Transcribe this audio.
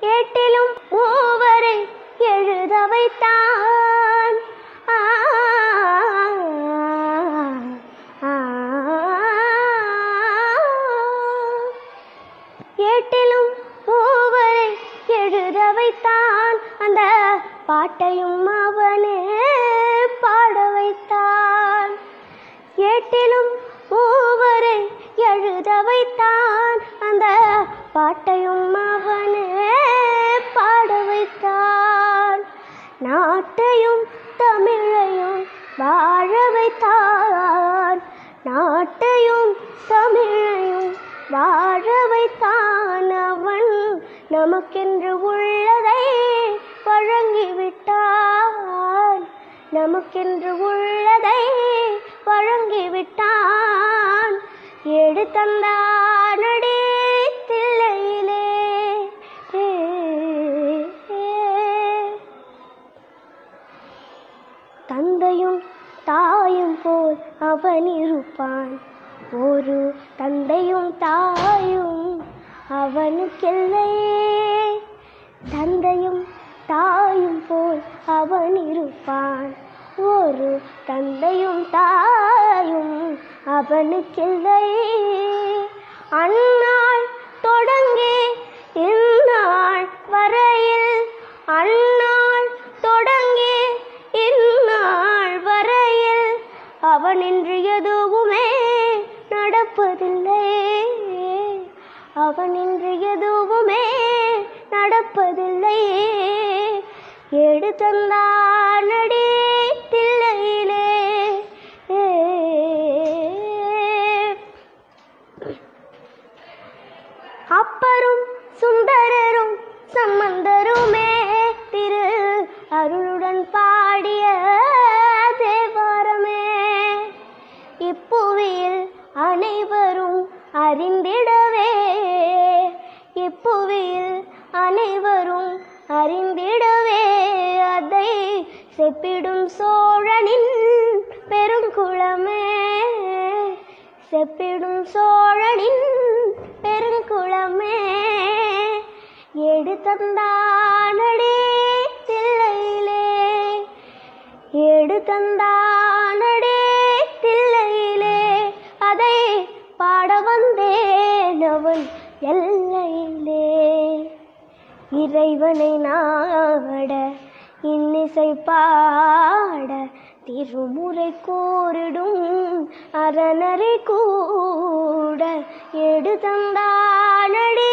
எட்டிலும் மூவரை எழுத வைத்தான். எட்டிலும் மூவரை எழுத வைத்தான். அந்த பாட்டையும் அவனே பாட வைத்தான். எட்டிலும் மூவரை எழுத வைத்தான். அந்த பாட்டையும் அவன் பாட நாட்டையும் தமிழையும் வாழ வைத்தான் நாட்டையும் தமிழையும் வாழ வைத்தான் அவன். நமக்கென்று உள்ளதை வழங்கிவிட்டான். நமக்கென்று உள்ளதை வழங்கிவிட்டான். எடு தந்தையும் தாயும் போல் அவன் இருப்பான். ஒரு தந்தையும் தாயும் அவனுக்கில்லையே தந்தையும் தாயும் போல் அவன் இருப்பான். ஒரு தந்தையும் தாயும் அவனுக்கில்லையே அந்நாள் தொடங்கே அவனின்று எதுவுமே நடப்பதில்லை. அவனின்று எதுவுமே நடப்பதில்லை. எடுத்தந்தானடி தில்லையிலே அறிந்திடவே. இப்புவியில் அனைவரும் அறிந்திடவே. அதை செப்பிடும் சோழனின் பெருங்குளமே செப்பிடும் சோழனின் பெருங்குளமே எடுத்தந்தானடே தில்லையிலே. எடுத்தந்தானடே தில்லையிலே. அதை பாட வந்தேன் அவன் எல்லையிலே. இறைவனை நாட இன்னிசை பாட திருமுறை கோரிடும் அரணரை கூட. எடுத்தந்தானடி